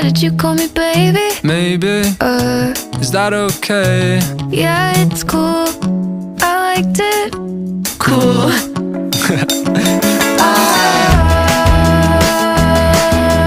Why did you call me baby. Maybe, Uh, is that okay? yeah, it's cool. I liked it. Cool.